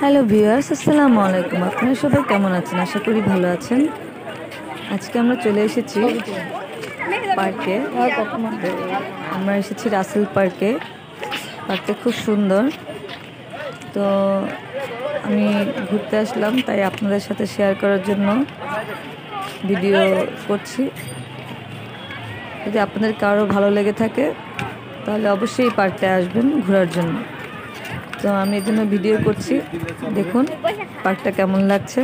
Hello viewers আসসালামু আলাইকুম। আপনারা সবাই কেমন আছেন? আশা করি ভালো আছেন। আজকে আমরা চলে এসেছি পার্কে। আমরা এসেছি রাসেল পার্কে। পার্কটা খুব সুন্দর। তো আমি ঘুরতে আসলাম, তাই আপনাদের সাথে শেয়ার করার জন্য ভিডিও করছি। যদি আপনাদের কারও ভালো লেগে থাকে, তাহলে অবশ্যই পার্কটায় আসবেন ঘোরার জন্য। তো আমি এই জন্য ভিডিও করছি। দেখুন পার্কটা কেমন লাগছে।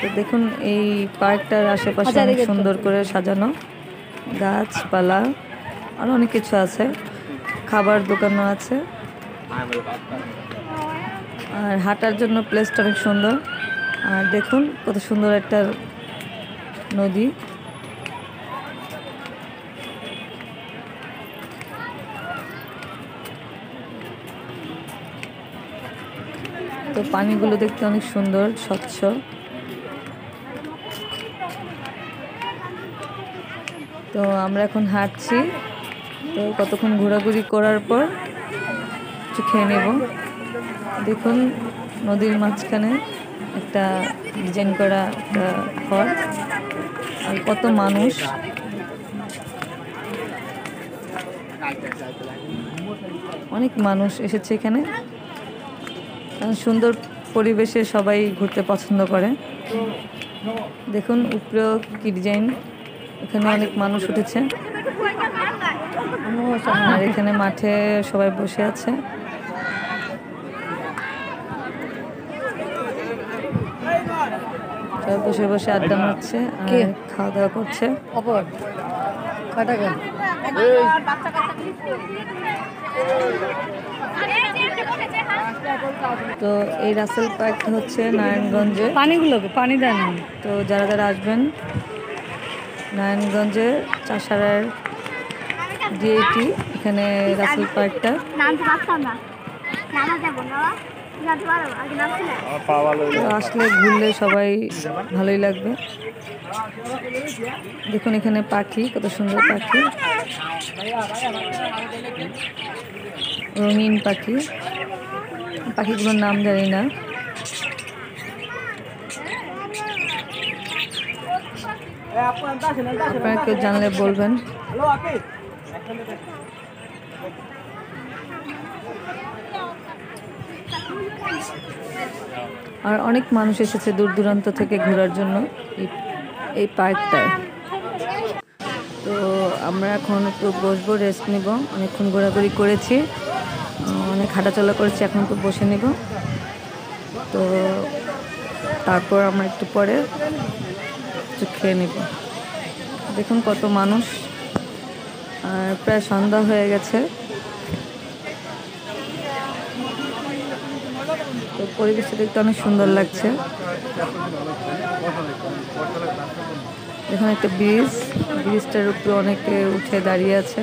তো দেখুন এই পার্কটার আশেপাশে অনেক সুন্দর করে সাজানো। গাছপালা আর অনেক কিছু আছে। খাবার দোকানও আছে। আর হাঁটার জন্য প্লেসটা অনেক সুন্দর। আর দেখুন কত সুন্দর একটা নদী। তো পানিগুলো দেখতে অনেক সুন্দর, স্বচ্ছ। তো আমরা এখন হাঁটছি। তো কতক্ষণ ঘোরাঘুরি করার পর কিছু খেয়ে নেব। দেখুন, নদীর মাঝখানে একটা ডিজাইন করা একটা ঘর। আর কত মানুষ। অনেক মানুষ এসেছে এখানে। সুন্দর পরিবেশে সবাই ঘুরতে পছন্দ করে। দেখুন উপরেও কি ডিজাইন এখানে অনেক মানুষ উঠেছে। আর এখানে মাঠে সবাই বসে আছে। সবাই বসে বসে আড্ডা মারছে আর খাওয়া দাওয়া করছে। অপর। তো এই রাসেল পার্ক হচ্ছে নারায়ণগঞ্জে। পানিগুলো পানি দেন তো যারা যারা আসবেন নারায়ণগঞ্জে চাষারার ডিএটি এখানে রাসেল পার্কটা। আসলে ঘুরলে সবাই ভালোই লাগবে। দেখুন এখানে পাখি কত সুন্দর পাখি। রঙিন পাখি। পাখিগুলোর নাম জানি না। আপনারা কেউ জানলে বলবেন। আর অনেক মানুষ এসেছে দূর দূরান্ত থেকে ঘোরার জন্য এই পার্কটায়। তো আমরা এখন একটু বসবো রেস্ট নিব। অনেকক্ষণ ঘোরাঘুরি করেছি। অনেক হাঁটাচলা করেছি, এখন একটু বসে নিব। তো তারপর আমরা একটু পরে কিছু খেয়ে নিব। দেখুন কত মানুষ। আর প্রায় সন্ধ্যা হয়ে গেছে। তো পরিবেশটা দেখতে অনেক সুন্দর লাগছে। এখানে একটা ব্রিজ, ব্রিজটার উপরে অনেকে উঠে দাঁড়িয়ে আছে।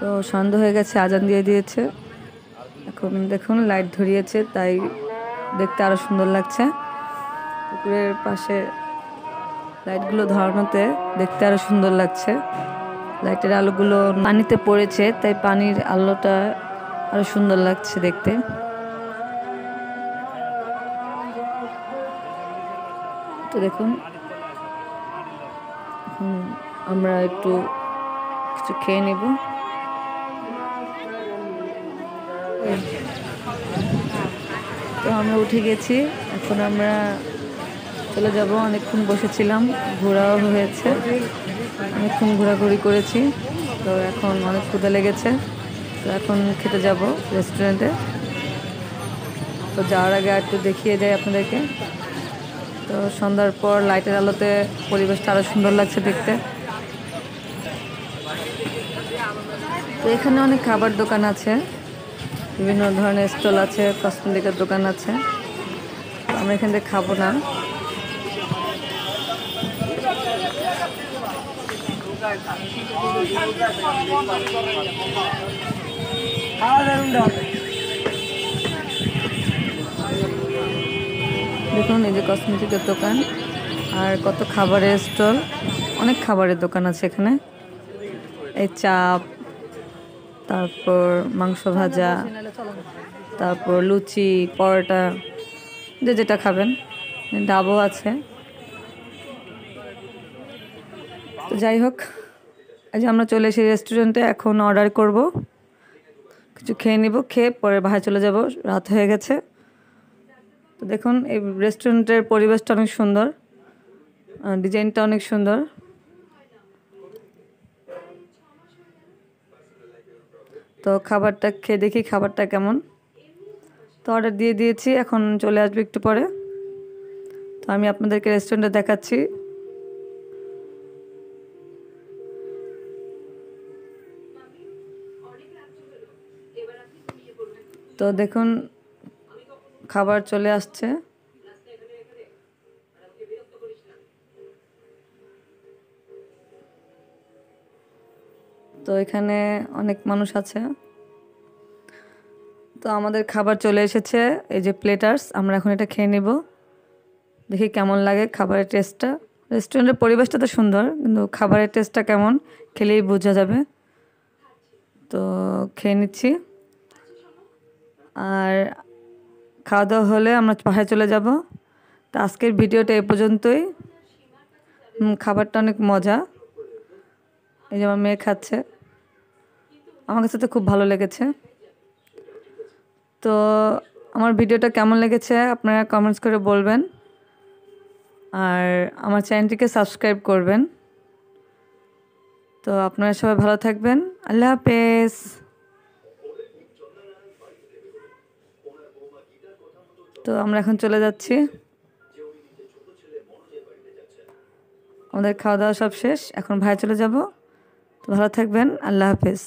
তো সন্ধ্যা হয়ে গেছে, আজান দিয়ে দিয়েছে। এখন দেখুন, লাইট ধরিয়েছে, তাই দেখতে আরও সুন্দর লাগছে। পুকুরের পাশে লাইটগুলো ধরানোতে দেখতে আরও সুন্দর লাগছে। লাইটের আলোগুলো পানিতে পড়েছে, তাই পানির আলোটা আরও সুন্দর লাগছে দেখতে। তো দেখুন আমরা একটু কিছু খেয়ে নেব। তো আমরা উঠে গেছি, এখন আমরা চলে যাব। অনেকক্ষণ বসেছিলাম, ঘোরাও হয়েছে। অনেকক্ষণ ঘোরাঘুরি করেছি, তো এখন অনেক ক্ষুদা লেগেছে। তো এখন খেতে যাব রেস্টুরেন্টে। তো যাওয়ার আগে একটু দেখিয়ে যাই আপনাদেরকে। তো সন্ধ্যার পর লাইটের আলোতে পরিবেশটা আরও সুন্দর লাগছে দেখতে। তো এখানে অনেক খাবার দোকান আছে, বিভিন্ন ধরনের স্টল আছে, কসমেটিকের দোকান আছে। আমরা এখান থেকে খাব না। দেখুন, এই যে কসমেটিকের দোকান আর কত খাবারের স্টল। অনেক খাবারের দোকান আছে এখানে। এই চাপ, তারপর মাংস ভাজা, তারপর লুচি, পরোটা, যে যেটা খাবেন। ডাবও আছে। তো যাই হোক, আজ আমরা চলে এসে রেস্টুরেন্টে এখন অর্ডার করব। কিছু খেয়ে নিব, খেয়ে পরে বাসায় চলে যাব। রাত হয়ে গেছে। তো দেখুন, এই রেস্টুরেন্টের পরিবেশটা অনেক সুন্দর ডিজাইনটা অনেক সুন্দর। তো খাবারটা খেয়ে দেখি খাবারটা কেমন। তো অর্ডার দিয়ে দিয়েছি, এখন চলে আসবে একটু পরে। তো আমি আপনাদেরকে রেস্টুরেন্টে দেখাচ্ছি। তো দেখুন খাবার চলে আসছে। তো এখানে অনেক মানুষ আছে। তো আমাদের খাবার চলে এসেছে, এই যে প্লেটার্স, আমরা এখন এটা খেয়ে নিব। দেখি কেমন লাগে খাবারের টেস্টটা। রেস্টুরেন্টের পরিবেশটা তো সুন্দর, কিন্তু খাবারের টেস্টটা কেমন খেলেই বোঝা যাবে। তো খেয়ে নিচ্ছি। আর খাওয়া দাওয়া হলে আমরা বাসায় চলে যাব। তো আজকের ভিডিওটা এ পর্যন্তই। খাবারটা অনেক মজা। এই যে আমার মেয়ে খাচ্ছে। আমার কাছে তো খুব ভালো লেগেছে। তো আমার ভিডিওটা কেমন লেগেছে আপনারা কমেন্টস করে বলবেন। আর আমার চ্যানেলটিকে সাবস্ক্রাইব করবেন। তো আপনারা সবাই ভালো থাকবেন। আল্লাহ হাফেজ। তো আমরা এখন চলে যাচ্ছি। আমাদের খাওয়া দাওয়া সব শেষ। এখন ভাই চলে যাব। তো ভালো থাকবেন। আল্লাহ হাফেজ।